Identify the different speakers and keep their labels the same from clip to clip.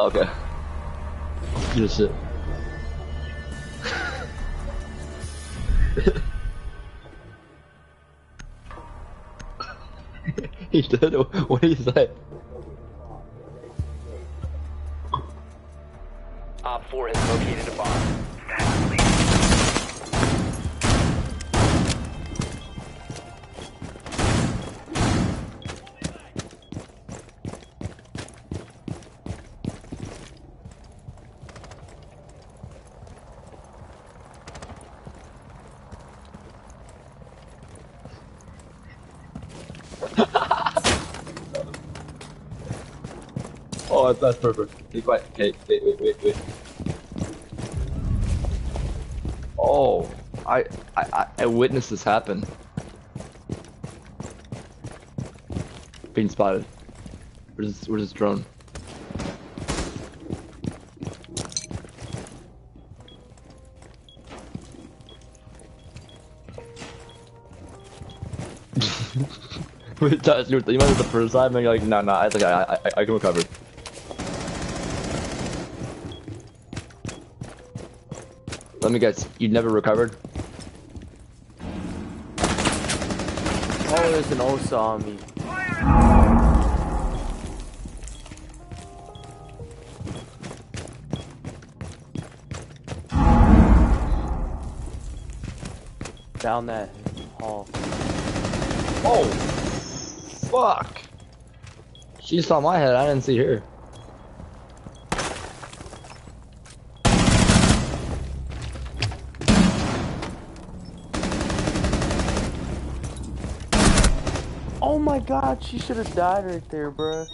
Speaker 1: Okay. 也是。he did? What did he Oh, that's perfect. Be quiet. Okay, wait, wait, wait, wait. Oh, I, I, I- witnessed this happen. Being spotted. Where's this, where's this drone? Wait, Josh, you you went the first time and you're like, no, no, I think I, I, I, I can recover. Let me guess, you never recovered?
Speaker 2: Oh, there's an Osa on me. Down that hall.
Speaker 1: Oh, fuck! She saw my head, I didn't see her.
Speaker 2: My god, she should have died right there, bruh.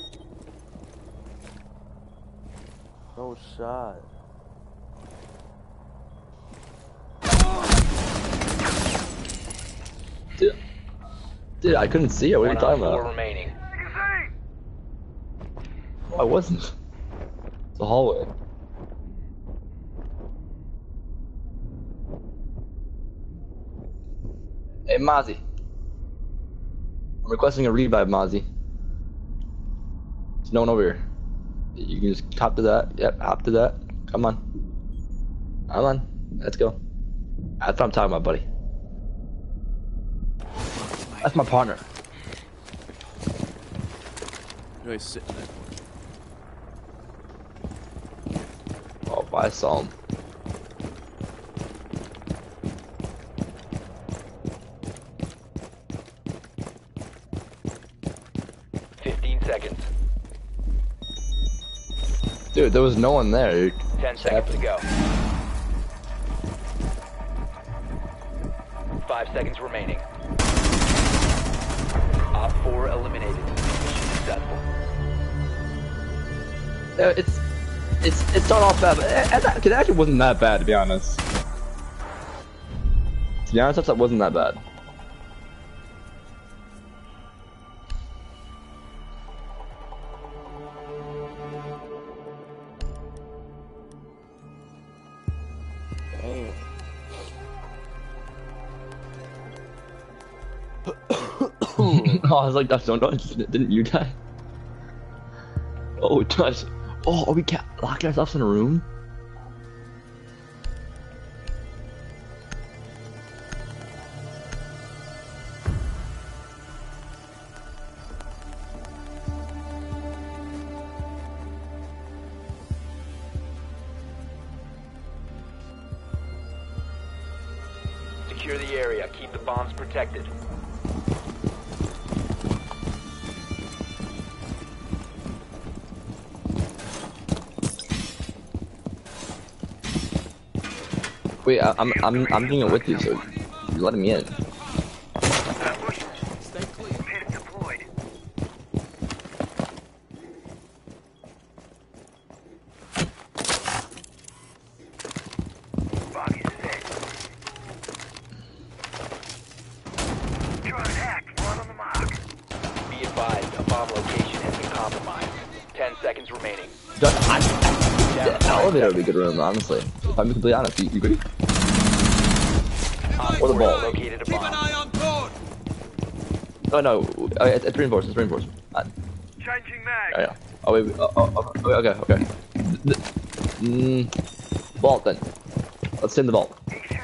Speaker 2: No shot.
Speaker 1: Dude, dude I couldn't see her, what are you
Speaker 3: One
Speaker 1: talking
Speaker 3: Op 4
Speaker 1: about?
Speaker 3: remaining.
Speaker 1: I wasn't. It's a hallway. Hey, Mozzie. I'm requesting a revive, Mozzie. There's no one over here. You can just hop to that. Yep, hop to that. Come on. Come on. Let's go. That's what I'm talking about, buddy. That's my partner.
Speaker 4: Anyways, sitting there.
Speaker 1: Oh, I saw him. Dude, there was no one there. dude.
Speaker 3: Ten seconds to go. Five seconds remaining. Op 4 eliminated. Mission successful.
Speaker 1: Uh, it's it's it started off bad, but it, it, it actually wasn't that bad to be honest. To be honest, that wasn't that bad. Oh, I was like, Dutch, don't, don't, didn't you die? Oh, Dutch. Oh, are we ca- locking ourselves in a room?
Speaker 3: Secure the area. Keep the bombs protected.
Speaker 1: Wait, I, I'm I'm I'm doing it with you, so you're letting me in.
Speaker 4: Stay clear.
Speaker 3: Be advised, a bomb location has been compromised. Ten seconds remaining.
Speaker 1: Dutch, I,
Speaker 3: Down
Speaker 1: the elevator would be a good room, honestly. If I'm completely honest, you, you agree?
Speaker 3: Op
Speaker 1: Or the
Speaker 3: 4
Speaker 1: ball.
Speaker 3: located a
Speaker 4: Keep an eye on code.
Speaker 1: Oh no, uh, it's, it's reinforced. It's reinforced. Uh,
Speaker 5: Changing mag.
Speaker 1: oh, yeah. Oh wait, wait, oh, oh, oh, okay, okay. Mm, vault then. Let's stay in the vault.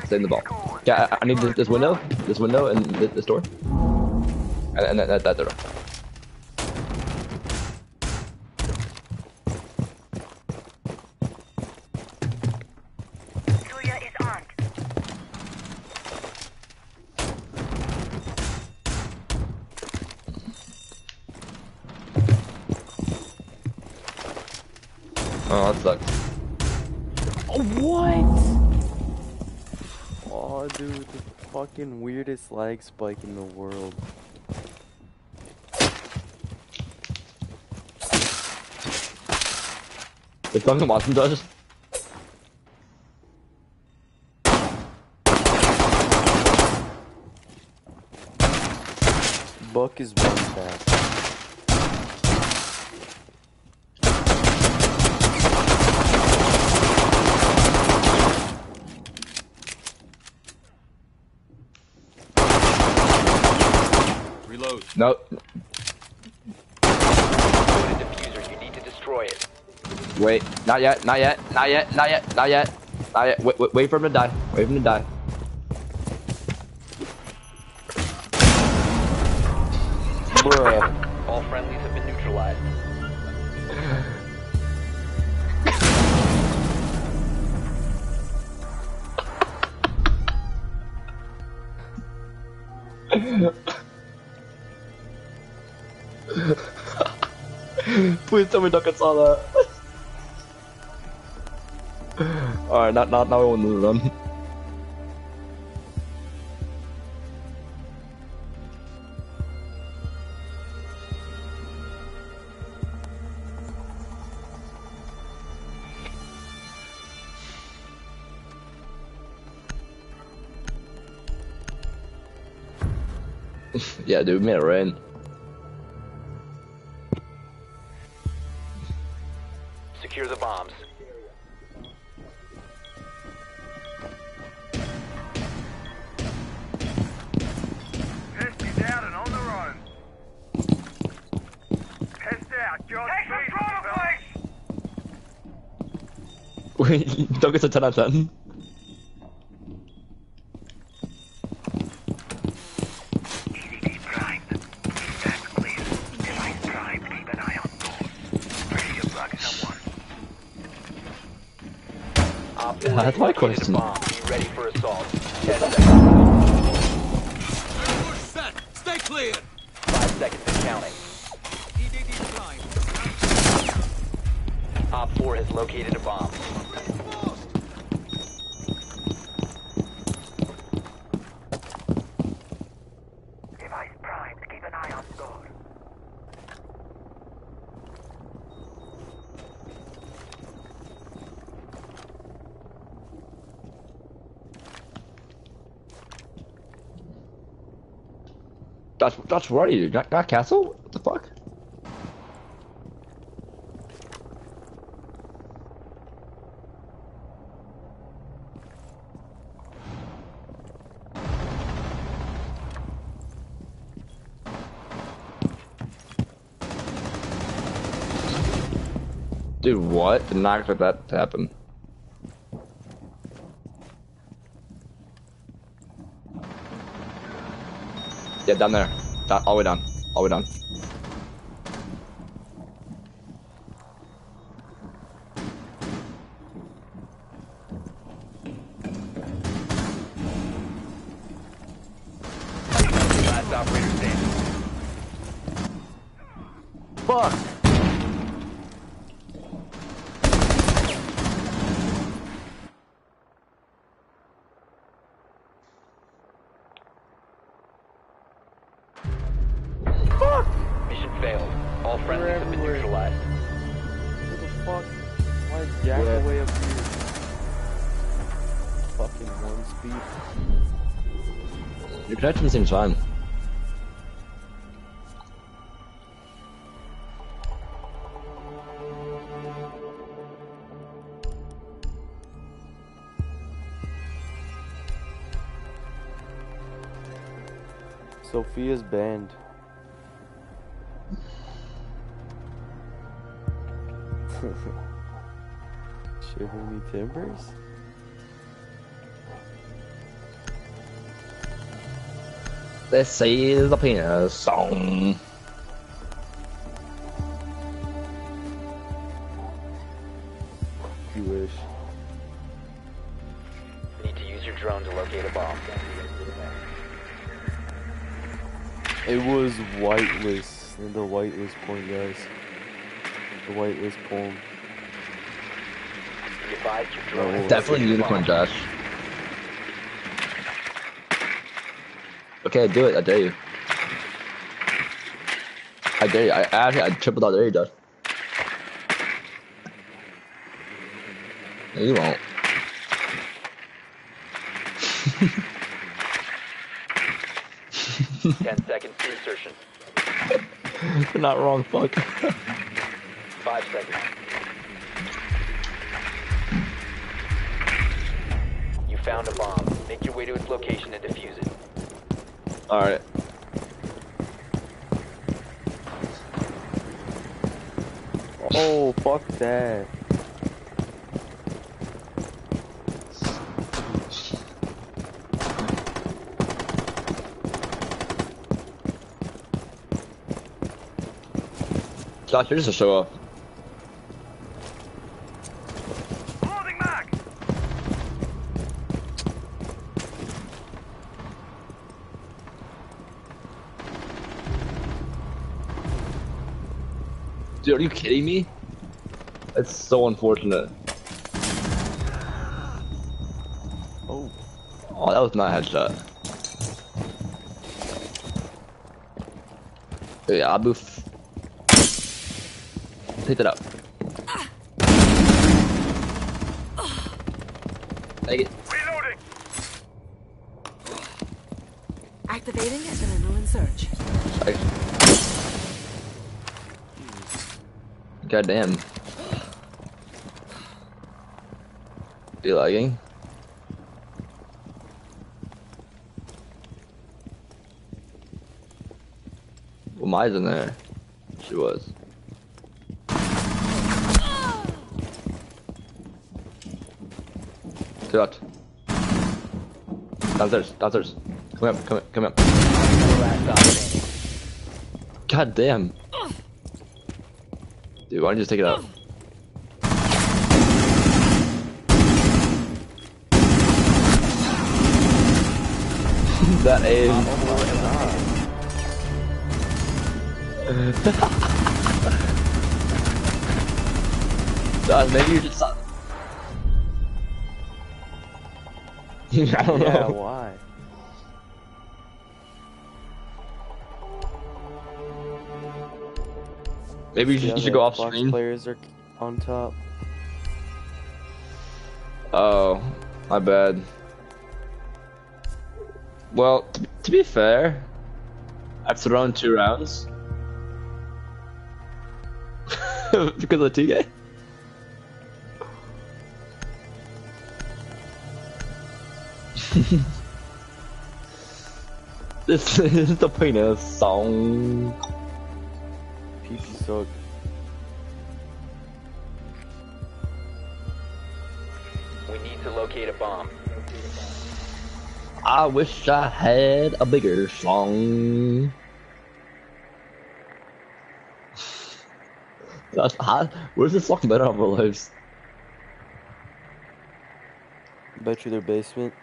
Speaker 1: Stay in the vault. Yeah, I, I need this, this window, this window, and this, this door, and, and that, that, that door.
Speaker 2: Lag spike in the world.
Speaker 1: It's fucking Watson does.
Speaker 2: Buck is one back.
Speaker 4: Reload.
Speaker 1: No,
Speaker 3: Loaded defuser. You need to destroy it.
Speaker 1: wait, not yet, not yet, not yet, not yet, not yet, not yet. Wait, wait, wait for him to die. Wait for him to die.
Speaker 2: Bruh.
Speaker 1: Please tell me Duncan saw that. Alright, not not now I want to run. yeah, dude, made it
Speaker 4: please.
Speaker 1: Wait, Duncan's a 10 out of 10.
Speaker 4: EDD primed. That's clear. Device primed. Keep an eye on door. Ready to block someone.
Speaker 3: Op
Speaker 1: Yeah,
Speaker 3: 4
Speaker 1: that's my
Speaker 3: located a
Speaker 1: question.
Speaker 3: Bomb. Be ready for assault. 10 seconds.
Speaker 4: Set. Stay clear.
Speaker 3: 5 seconds and counting.
Speaker 4: EDD primed.
Speaker 3: Op 4 has located a bomb.
Speaker 4: Device primed. Keep an eye on door.
Speaker 1: That's right, dude. Not castle? What the fuck? Dude, what? Did not expect that to happen. Yeah, down there. All way down. All the way Your connection seems fine.
Speaker 2: Sophia's banned. Holy Timbers?
Speaker 1: This is the penis song.
Speaker 2: You wish.
Speaker 3: Need to use your drone to locate a bomb.
Speaker 2: It was whitelist. And the whitelist point, guys. The whitelist poem.
Speaker 3: Be advised your drone has
Speaker 1: Definitely unicorn,
Speaker 3: bomb.
Speaker 1: Okay, do it. I dare you. I dare you. I actually I triple dog dare you, Josh. No, you won't.
Speaker 3: Ten seconds to insertion.
Speaker 1: You're not wrong. Fuck.
Speaker 3: Five seconds. You found a bomb. Make your way to its location and defuse it.
Speaker 1: All right.
Speaker 2: Oh, fuck that.
Speaker 1: Josh, you're just a show off. Dude, are you kidding me? That's so unfortunate.
Speaker 2: Oh,
Speaker 1: Oh, that was not a headshot. Yeah, Abu. F- Pick it up. Take it.
Speaker 4: Reloading!
Speaker 5: Activating adrenaline surge.
Speaker 1: Sorry. God damn. You lagging? Well, Maya's in there. She was. Get out. Downstairs, downstairs. Come up, come up, come up.
Speaker 3: Last stop standing.
Speaker 1: God damn. Dude, why don't you just take it out? that oh aim. Dog, maybe you just. I don't
Speaker 2: yeah,
Speaker 1: know.
Speaker 2: why?
Speaker 1: Maybe you should, you should go off
Speaker 2: Xbox
Speaker 1: screen.
Speaker 2: players are on top.
Speaker 1: Oh, my bad. Well, to, to be fair, I've thrown two rounds. because of the 2K? this is the point of song.
Speaker 2: PP suck.
Speaker 3: We need to locate a bomb.
Speaker 1: I wish I had a bigger song. That's hot. Where's this fucking better of our lives?
Speaker 2: Bet you their basement.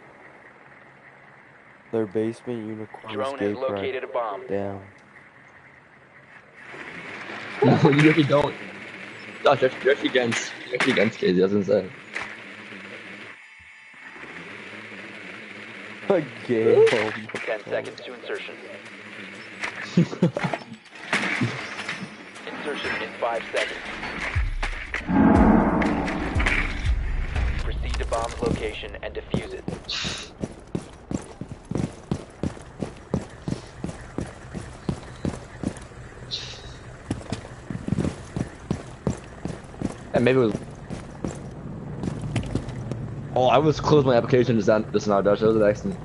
Speaker 2: Their basement unicorn
Speaker 3: Drone has
Speaker 2: escape right
Speaker 3: located a bomb.
Speaker 2: down.
Speaker 1: No, you actually don't. Josh, you're, you're actually against. You're actually against Casey. That's insane.
Speaker 2: Again. Oh my
Speaker 3: Ten seconds to insertion. Insertion in five seconds. Proceed to bomb's location and defuse it.
Speaker 1: And maybe it was. Oh, I was closed my application Is not this now, Dutch. That was an accident.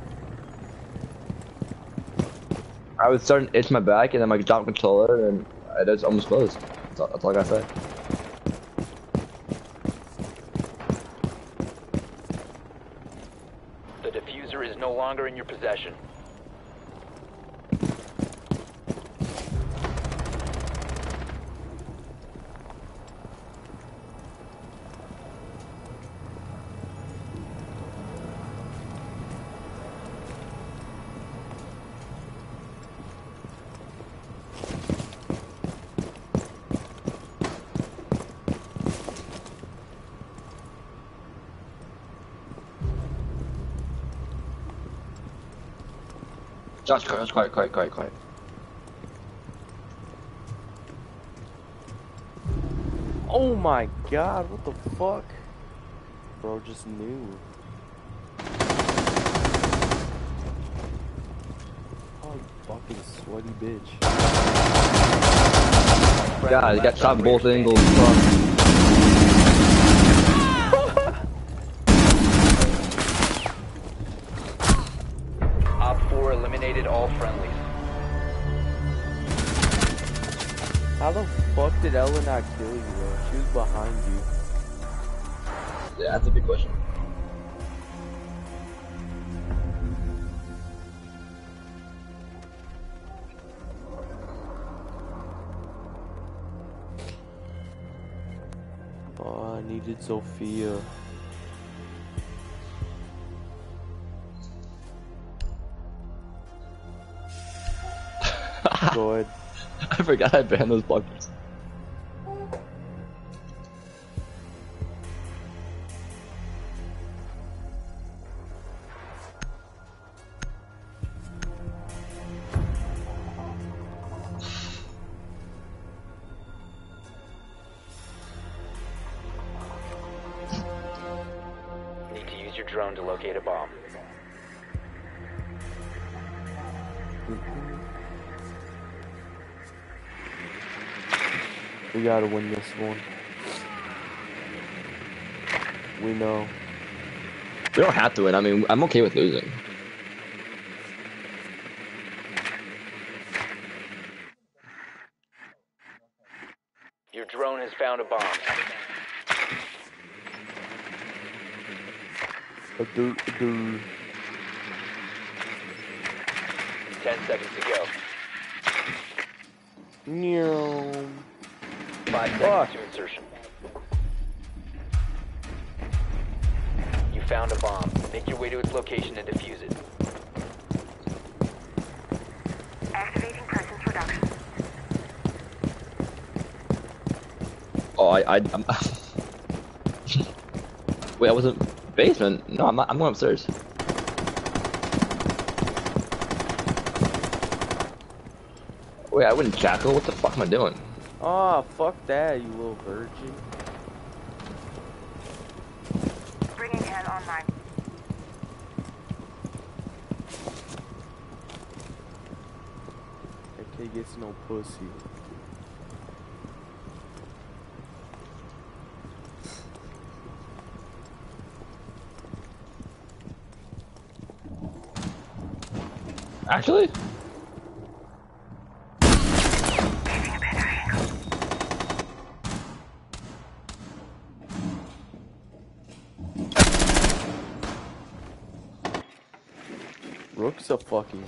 Speaker 1: I was starting to itch my back, and then my job controller, and it is almost closed. That's all, that's all I gotta say.
Speaker 3: The defuser is no longer in your possession.
Speaker 1: Josh, quiet, quiet, quiet, quiet, quiet.
Speaker 2: Oh my god, what the fuck? Bro just knew. Oh, you fucking sweaty bitch.
Speaker 1: God, you got shot both angles. Fuck.
Speaker 2: Did not kill you, bro? She was behind you.
Speaker 1: Yeah, that's a big question.
Speaker 2: Oh, I needed Sophia. Go ahead.
Speaker 1: I forgot I banned those buckets.
Speaker 2: We gotta win this one. We know.
Speaker 1: We don't have to win. I mean, I'm okay with losing.
Speaker 3: Your drone has found a bomb.
Speaker 2: A do, a do.
Speaker 3: 10 seconds to go.
Speaker 2: Meow.
Speaker 3: 5 seconds to insertion. You found a bomb. Make your way to its location and defuse it.
Speaker 6: Activating presence reduction.
Speaker 1: Oh, I, I, I'm. Wait, I wasn't basement. No, I'm, not, I'm going upstairs. Wait, I wouldn't jackal. What the fuck am I doing?
Speaker 2: Oh, fuck that, you little virgin.
Speaker 6: Bringing hand online.
Speaker 2: That kid gets no pussy.
Speaker 1: Actually?
Speaker 2: Rook's a fucking.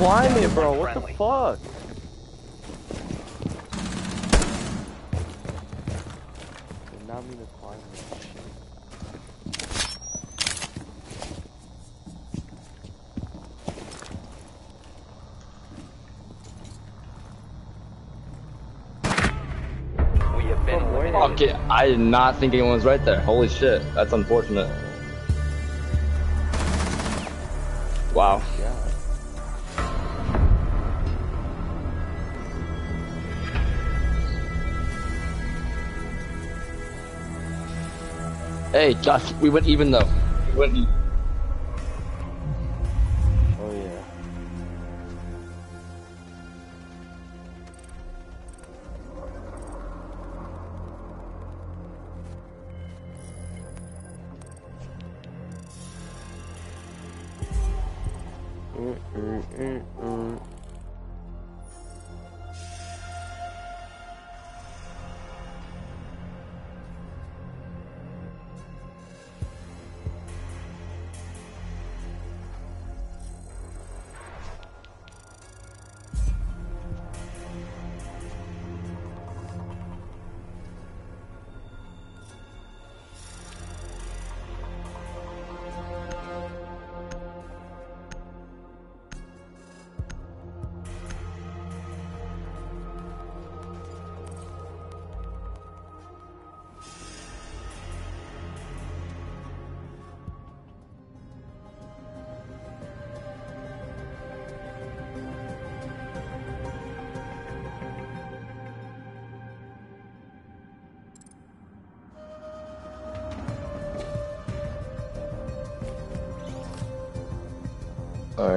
Speaker 2: Climb it, bro? What the
Speaker 3: Friendly.
Speaker 2: fuck? Did not mean to climb that shit.
Speaker 3: We have been
Speaker 2: From where?
Speaker 3: eliminated.
Speaker 1: Okay, I did not think anyone was right there. Holy shit, that's unfortunate. Hey, Josh, we went even though. We went even.
Speaker 2: Oh yeah. Mm, mm, mm,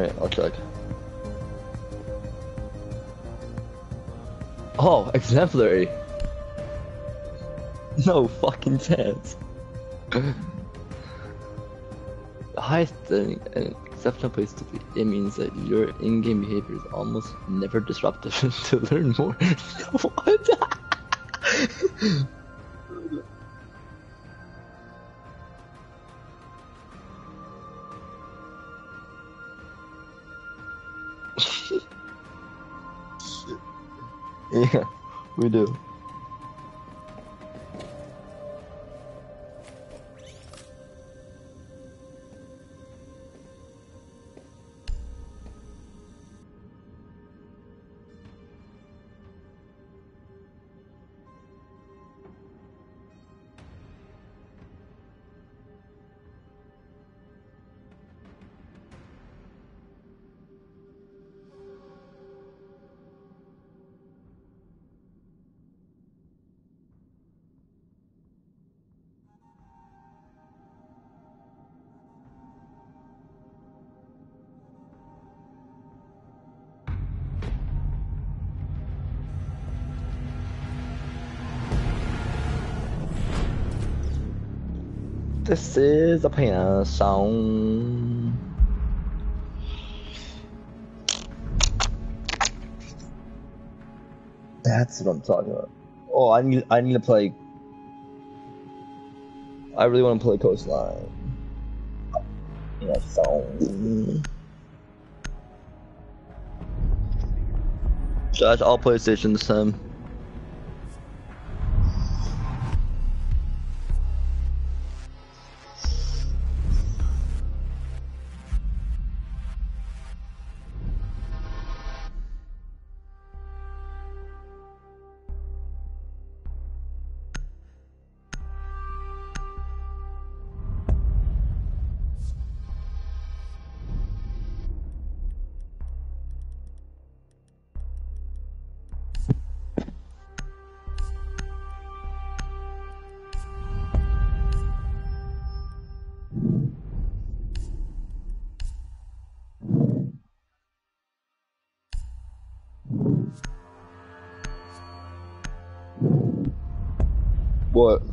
Speaker 1: Alright, I'll check. Oh, exemplary. No fucking chance. the highest an exceptional place to be. It means that your in-game behavior is almost never disruptive. to learn more. what? Yeah, we do. This is a piano song. That's what I'm talking about. Oh, I need I need to play. I really want to play Coastline. Yeah, song. Josh, all PlayStation this time. What?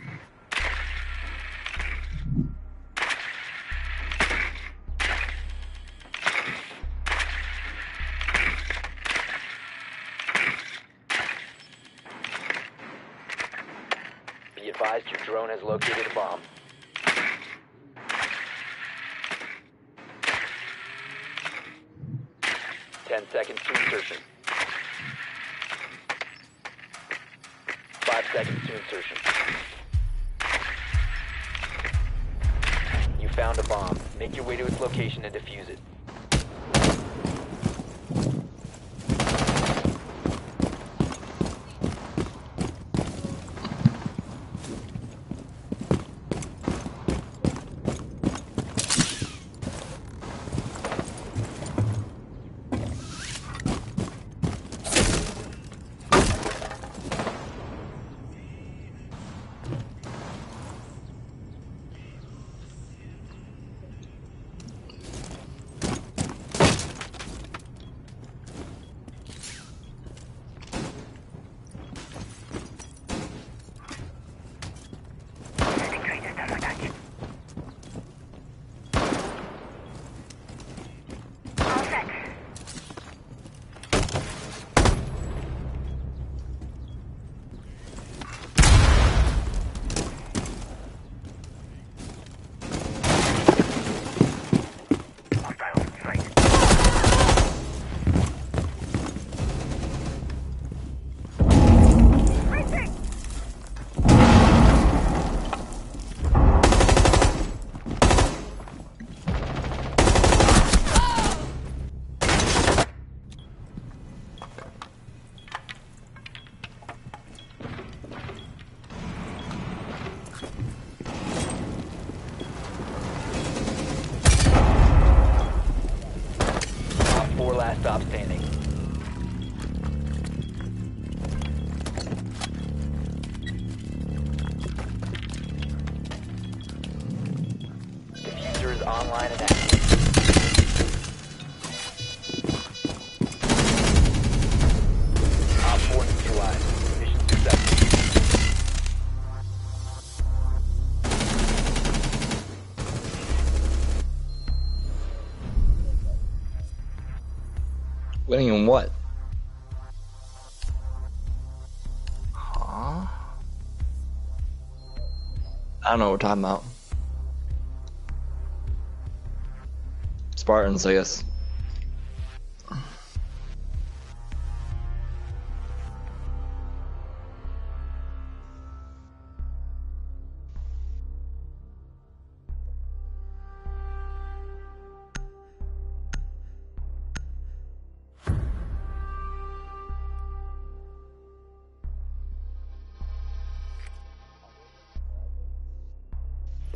Speaker 1: I don't know what we're talking about. Spartans, I guess.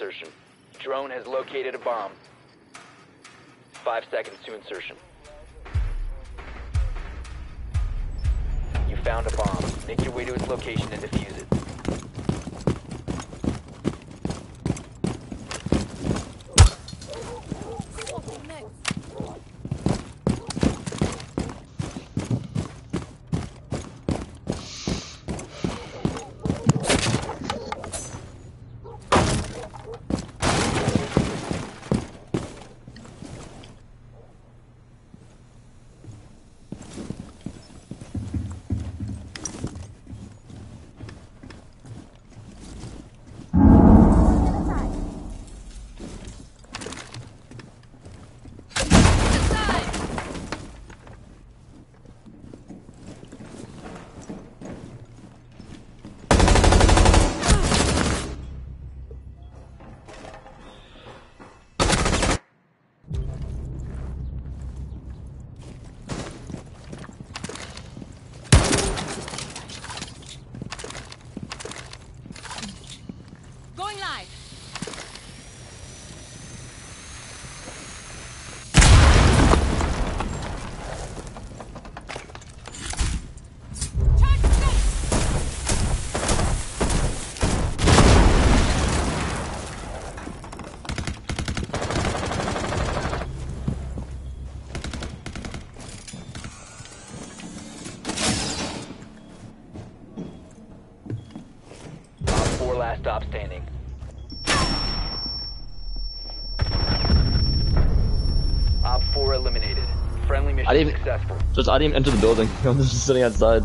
Speaker 3: Insertion. Drone has located a bomb. Five seconds to insertion. You found a bomb. Make your way to its location and defuse it.
Speaker 1: Just I didn't even enter the building. I'm just sitting outside.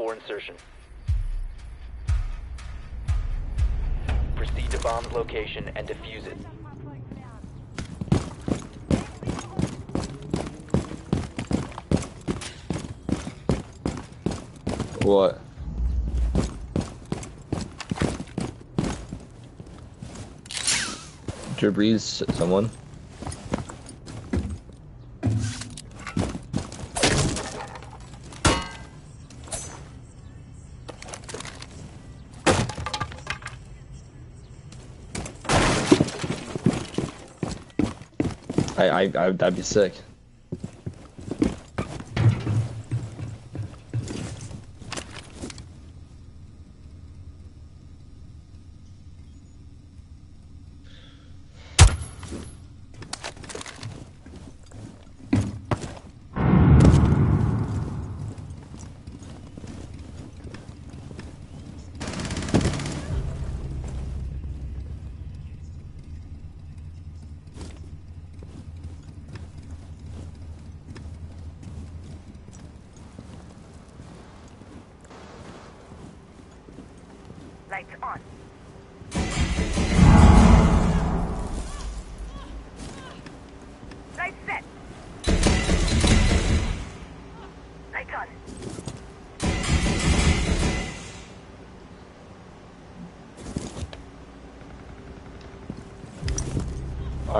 Speaker 3: insertion. Proceed to bomb's location and defuse it.
Speaker 1: What? Brees, someone. I, I, I, I'd be sick.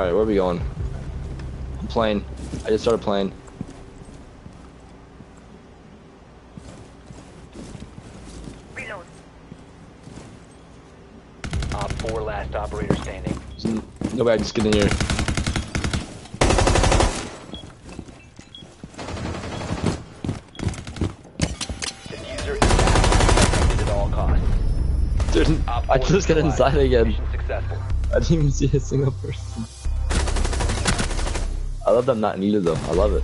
Speaker 1: Alright, where are we going? I'm playing. I just started playing.
Speaker 6: Reload.
Speaker 3: Op 4 last operator standing.
Speaker 1: There's n- Nobody just get in here.
Speaker 3: Defuser is active at all costs.
Speaker 1: Dude, I just got inside again.
Speaker 3: Successful.
Speaker 1: I didn't even see a single person. I love that not needed though. I love it.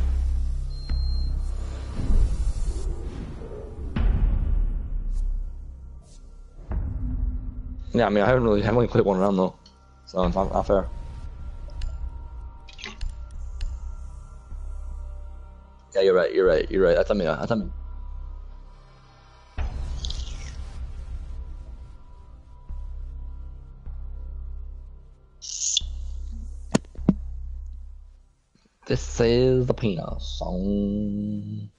Speaker 1: Yeah, I mean, I haven't really, I haven't only played one round though, so it's not, not fair. Yeah, you're right. You're right. You're right. That's on me. That's on me. This is the penis song.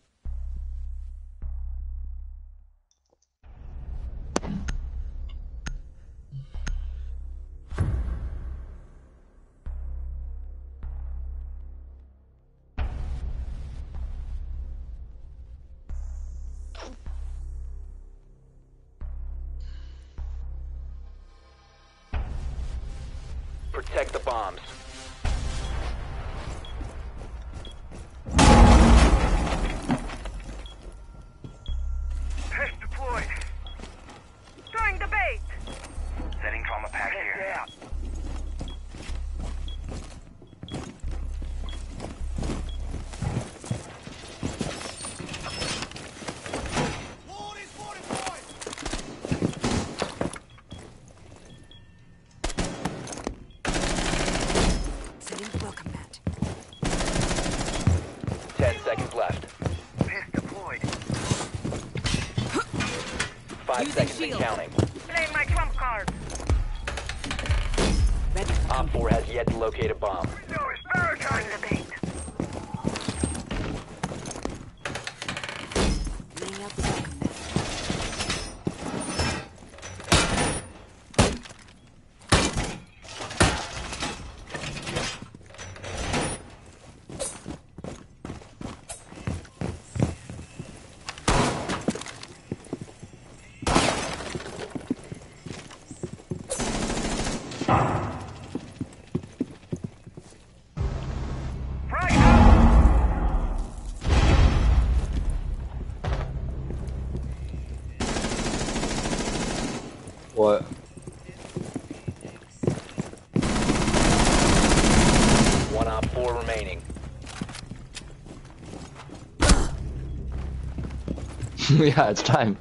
Speaker 1: yeah, it's time.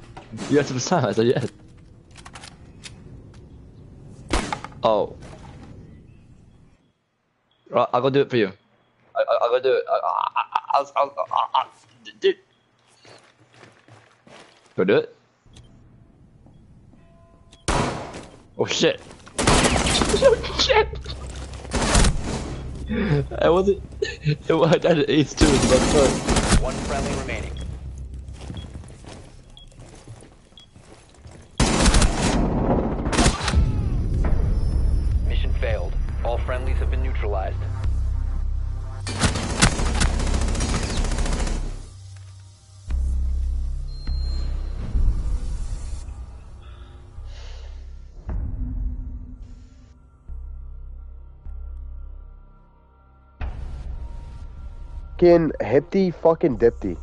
Speaker 1: You asked if it's time. I said yes. Oh. Right, I'll go do it for you. I, I, I'll go do it. I, I, I, I'll, I'll, I'll, I'll, dude. Go do it. Oh shit. oh shit. I wasn't. It was. I died at ace too. It's first.
Speaker 3: One friendly remaining. Neutralized.
Speaker 7: Fucking Hipty fucking Dipty.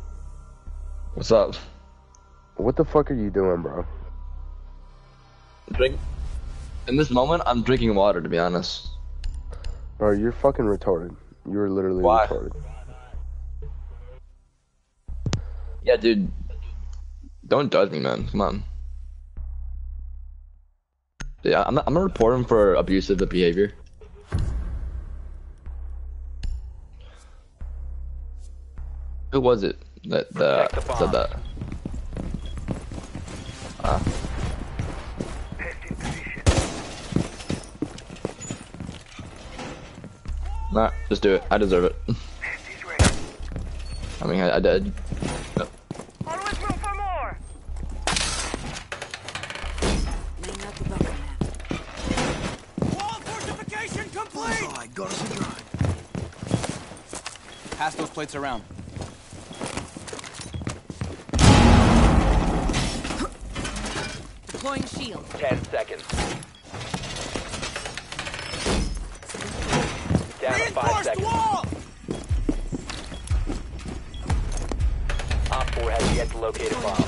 Speaker 1: What's up?
Speaker 7: What the fuck are you doing, bro?
Speaker 1: Drink. In this moment, I'm drinking water. To be honest.
Speaker 7: Bro, you're fucking retarded. You're literally
Speaker 1: Why?
Speaker 7: retarded.
Speaker 1: Yeah, dude. Don't judge me, man. Come on. Yeah, I'm, I'm gonna report him for abusive behavior. Who was it that that said that? Ah,
Speaker 4: Test in position.
Speaker 1: Nah, just do it. I deserve it.
Speaker 4: Test is ready.
Speaker 1: I mean, I, I did. Yep.
Speaker 6: Always room for more.
Speaker 5: laying out the welcome net.
Speaker 8: Wall fortification complete!
Speaker 9: I got us a drive.
Speaker 8: Pass those plates around.
Speaker 5: Deploying shield.
Speaker 3: Ten seconds. Down to five
Speaker 8: Reinforced
Speaker 3: seconds.
Speaker 8: wall!
Speaker 3: Op 4 has yet to locate a bomb.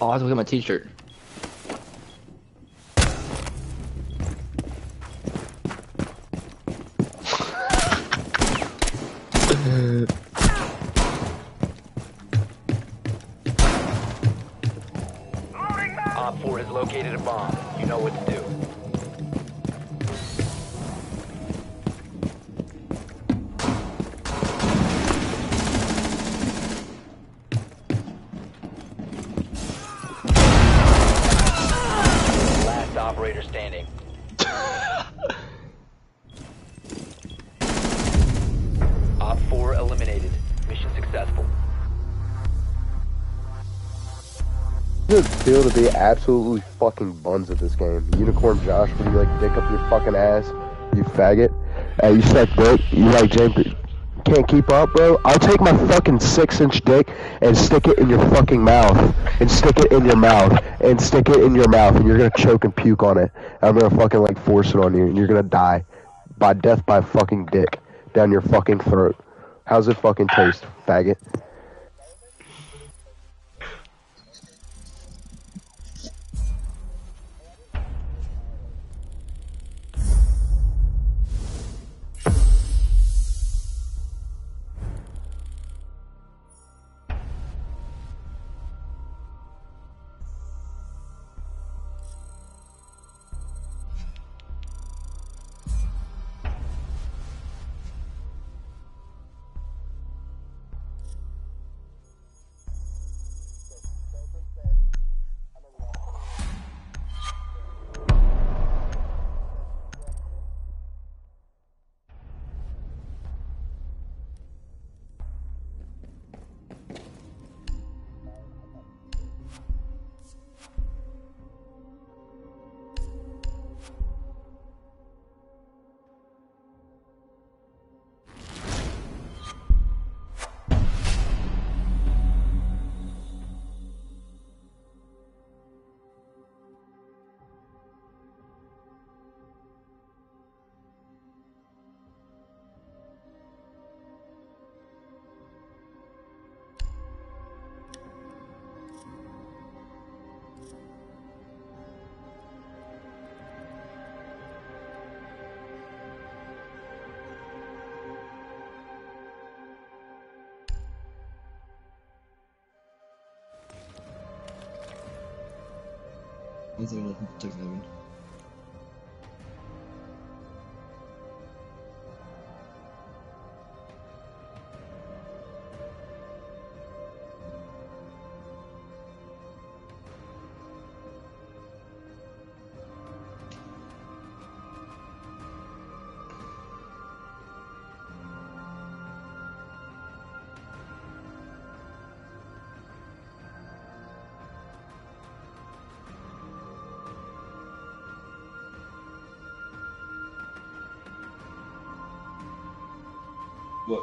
Speaker 1: Oh, I have to look at my T-shirt.
Speaker 3: Located a bomb. You know what to do. Last operator standing. Op 4 eliminated. Mission successful.
Speaker 7: It feel to be absolutely fucking buns at this game. Unicorn Josh, where you like dick up your fucking ass, you faggot. Hey, you suck dick. You like James. Can't keep up, bro. I'll take my fucking six inch dick and stick it in your fucking mouth. And stick it in your mouth. And stick it in your mouth. And you're gonna choke and puke on it. I'm gonna fucking like force it on you. And you're gonna die. By death by fucking dick. Down your fucking throat. How's it fucking taste, faggot?
Speaker 1: One second left in
Speaker 9: 我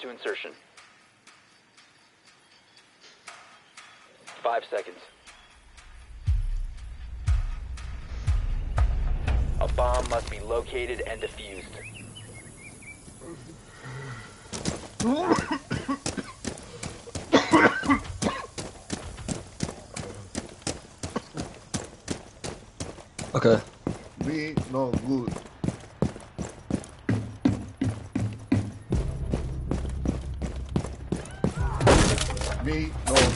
Speaker 3: To insertion. Five seconds. A bomb must be located and defused.
Speaker 1: Okay.
Speaker 9: Me, no good. Me, no good.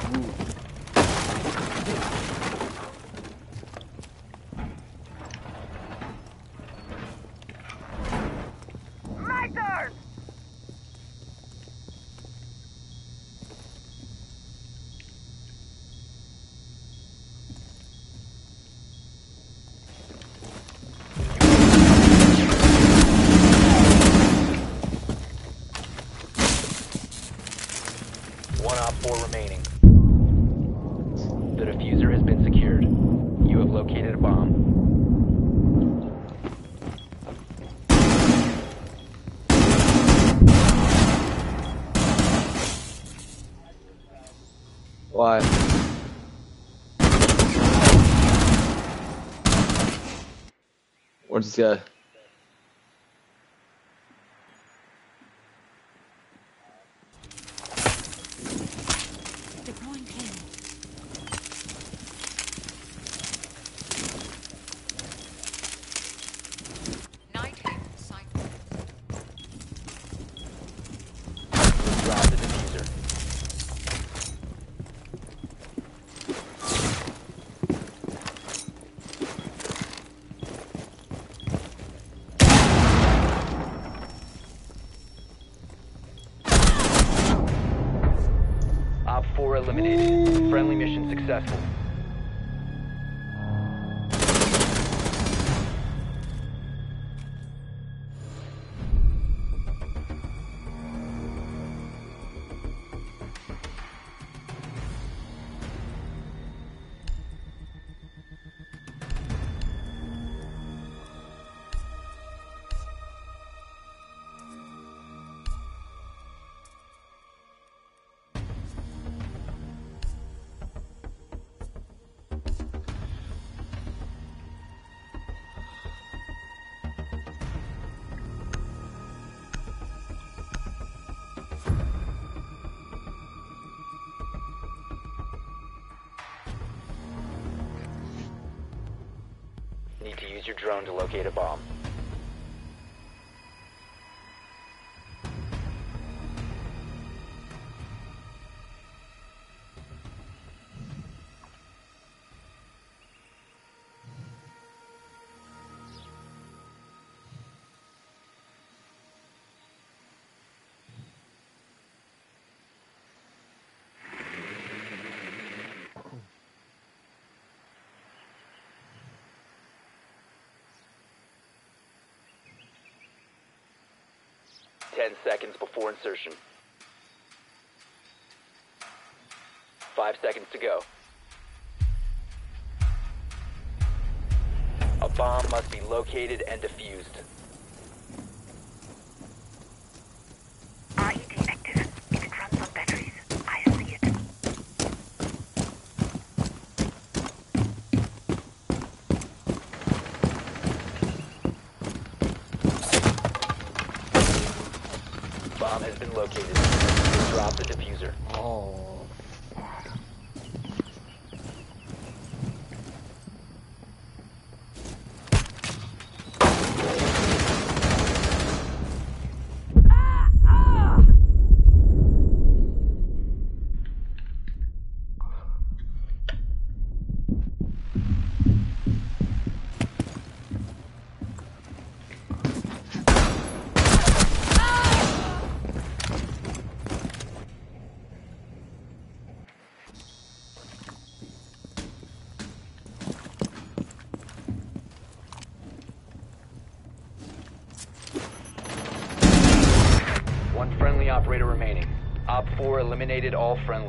Speaker 6: My turn!
Speaker 3: One op four remaining. The defuser has been secured. You have located a bomb.
Speaker 1: Why? Where's this guy?
Speaker 5: Deploying cannon. Night haven sight.
Speaker 3: Drop the defuser. Op 4 eliminated. Friendly mission successful. Use your drone to locate a bomb. Ten seconds before insertion. Five seconds to go. A bomb must be located and defused.
Speaker 4: IED active. If it runs on batteries, I see it.
Speaker 3: Bomb has been located. Drop the defuser.
Speaker 1: Oh.
Speaker 3: One